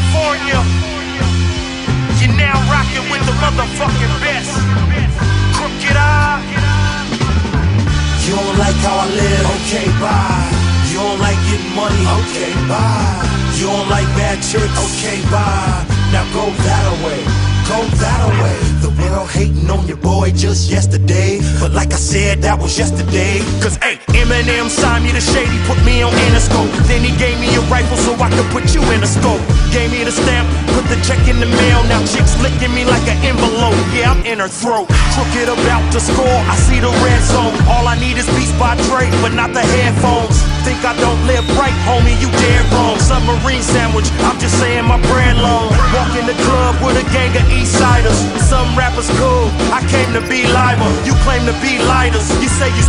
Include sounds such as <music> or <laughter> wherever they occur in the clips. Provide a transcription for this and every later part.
California. You're now rocking with the motherfucking best. Crooked I. You don't like how I live? Okay, bye. You don't like getting money? Okay, bye. You don't like bad chicks? Okay, bye. Now go that away. Go that away. The world hating on your boy just yesterday. But like I said, that was yesterday. Cause hey, Eminem signed me to Shady, put me on Interscope. Then he gave me a rifle so I could put you in a scope. Gave me the stamp, put the check in the mail. Now chicks licking me like an envelope. Yeah, I'm in her throat. Crooked about to score, I see the red zone. All I need is Beats by Dre, but not the headphones. Think I don't live right, homie, you dead wrong. Submarine sandwich, I'm just saying my bread long. Walk in the club with a gang of East Siders. Some rappers cool, I came to be liver. You claim to be lighters. You say you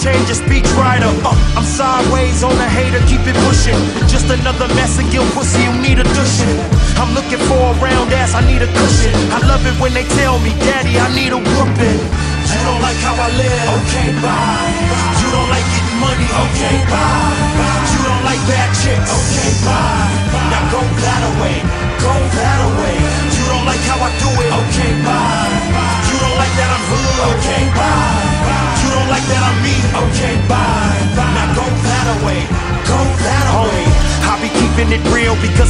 change your speech writer. Uh, I'm sideways on a hater, keep it pushing. Just another mess of guilt pussy, you need a cushion. I'm looking for a round ass, I need a cushion. I love it when they tell me, Daddy, I need a whooping. You don't like how I live? Okay, bye. You don't like getting money? Okay, bye. You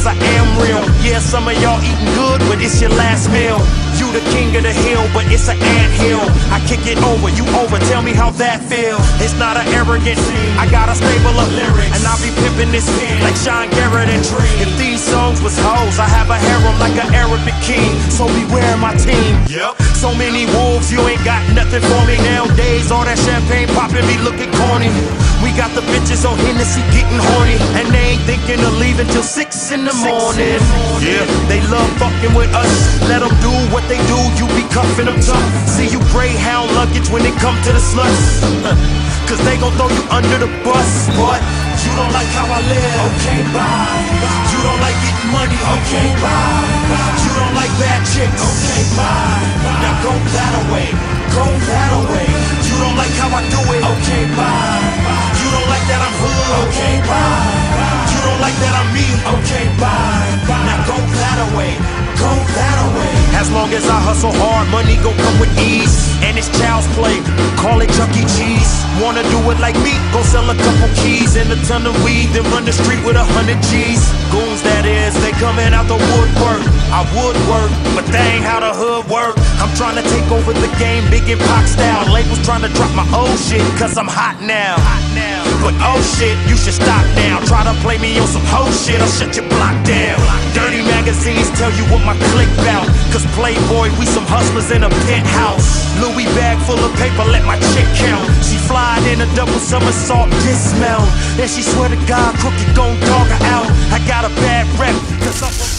because I am real. Yeah, some of y'all eating good, but it's your last meal. You the king of the hill, but it's an ant hill. I kick it over, you over. Tell me how that feel. It's not an arrogant. I got a stable of lyrics, and I'll be pimping this pen like Sean Garrett and Dream. If these songs was I have a harem like an Arabic king. So beware my team. Yep. So many wolves, you ain't got nothing for me nowadays. All that champagne popping be looking corny. We got the bitches on Hennessy getting horny, and they ain't thinking of leaving till six in the morning. Yeah, they love fucking with us. Let them do what they do, you be cuffing them tough. See you Greyhound luggage when it come to the sluts. <laughs> Cause they gon' throw you under the bus, but You don't like Okay, bye. You don't like bad chicks? Okay, bye. Now go that away. Go that away. You don't like how I do it? Okay, bye. You don't like that I'm hood? Okay, bye. You don't like that I'm me? Okay, bye. Now go that away. Go long as I hustle hard, money gon' come with ease. And it's child's play, call it Chuck E. Cheese. Wanna do it like me? Go sell a couple keys and a ton of weed, then run the street with a hundred G's. Goons, that is, they coming out the woodwork. I would work, but they ain't how the hood work. I'm trying to take over the game, big and pop style. Labels trying to drop my old shit, cause I'm hot now. Hot now. But oh shit, you should stop now. Try to play me on some hoe shit, I'll shut your block down. Dirty tell you what my click bout. Cause Playboy, we some hustlers in a penthouse. Louis bag full of paper, let my chick count. She flied in a double somersault, dismount. And she swear to God, crooked gon' dog her out. I got a bad rep, cause I'm